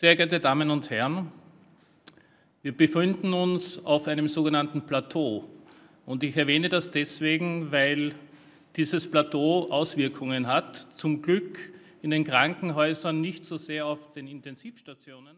Sehr geehrte Damen und Herren, wir befinden uns auf einem sogenannten Plateau. Und ich erwähne das deswegen, weil dieses Plateau Auswirkungen hat. Zum Glück in den Krankenhäusern nicht so sehr auf den Intensivstationen.